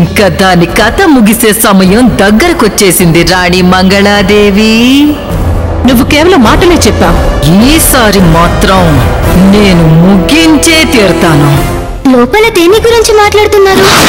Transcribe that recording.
ఇంకా దాని కథ ముగిసే సమయం దగ్గరకొచ్చేసింది రాణి మంగళాదేవి. నువ్వు కేవలం మాటలే చెప్పావు. ఈసారి మాత్రం నేను ముగించే తీరుతాను. లోపల దేని గురించి మాట్లాడుతున్నారు?